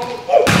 Oh.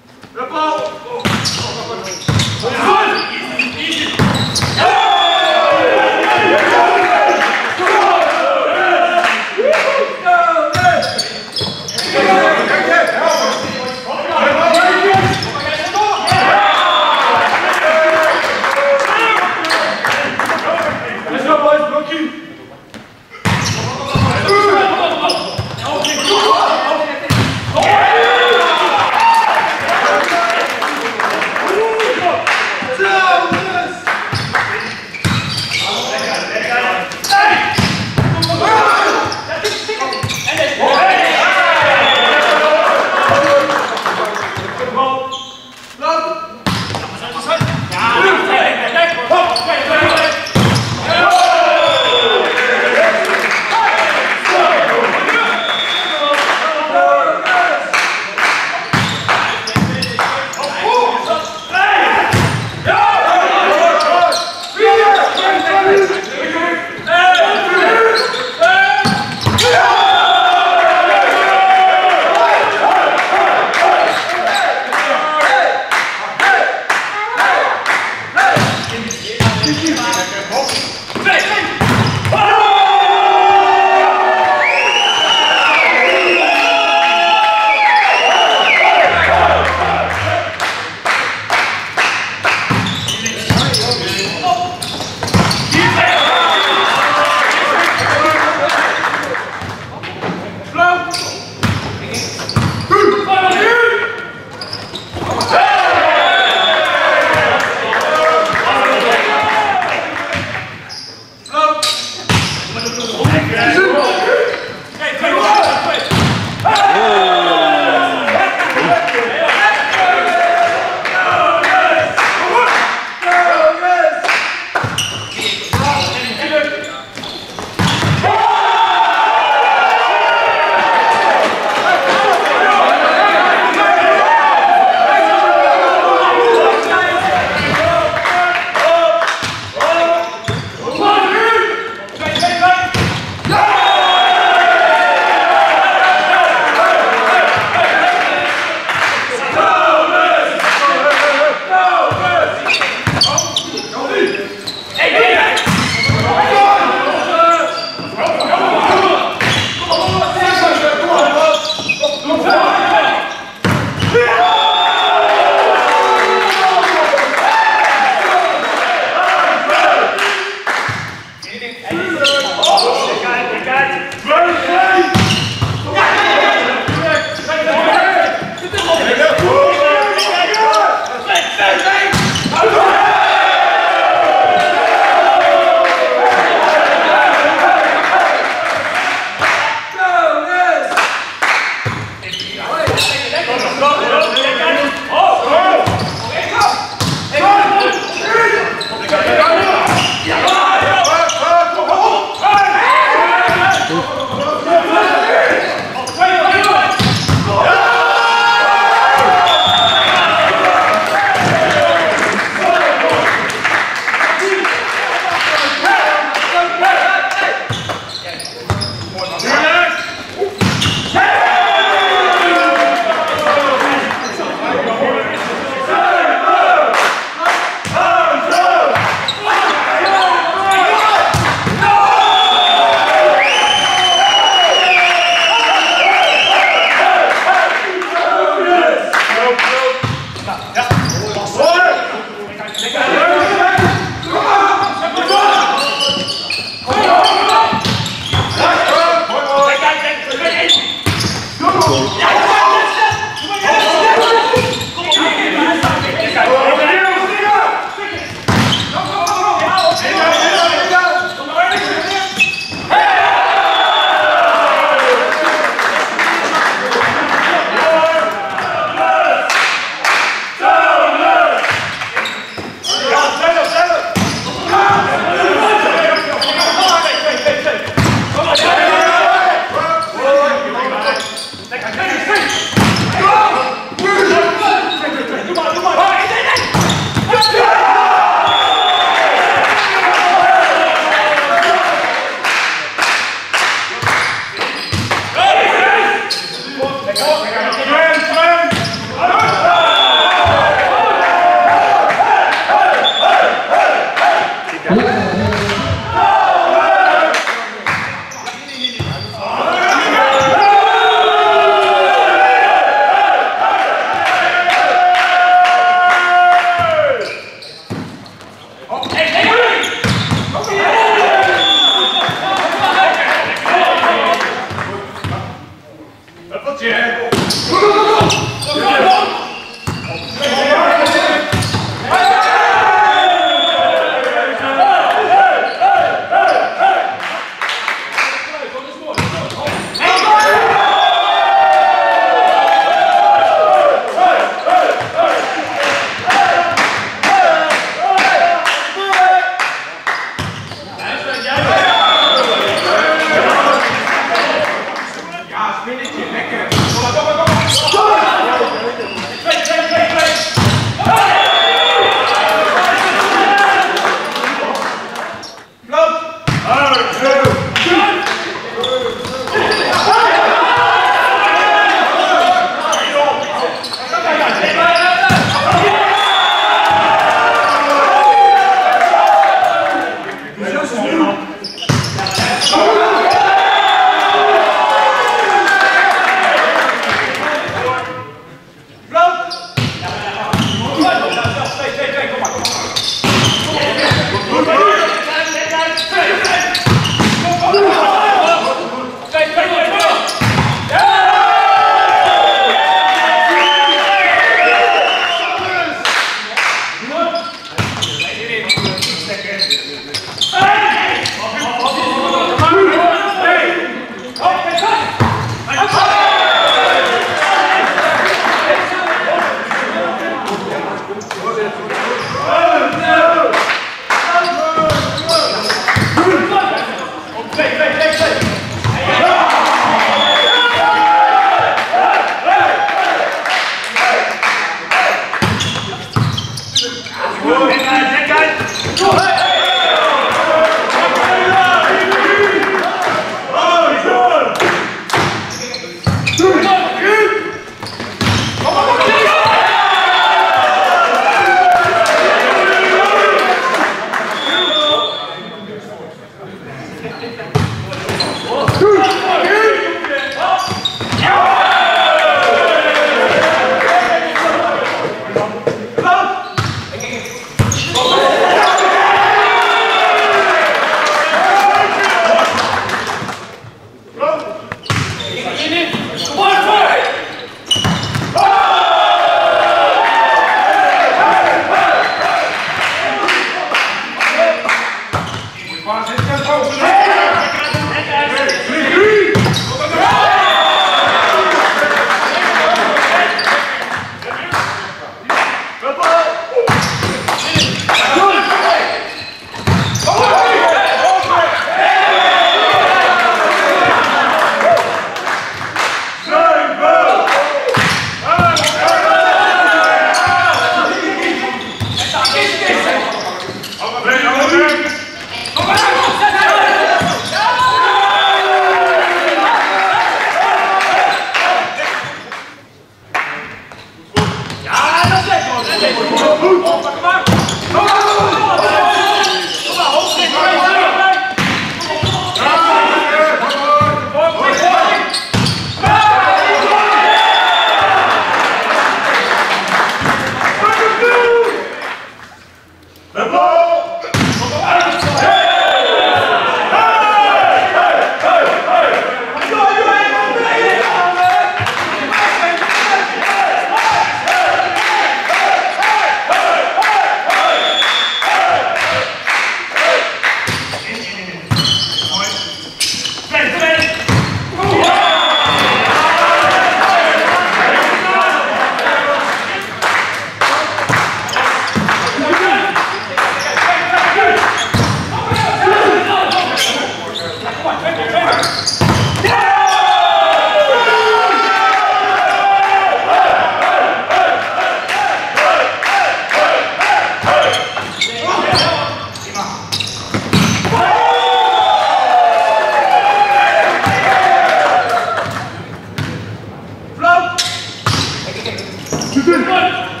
출 발.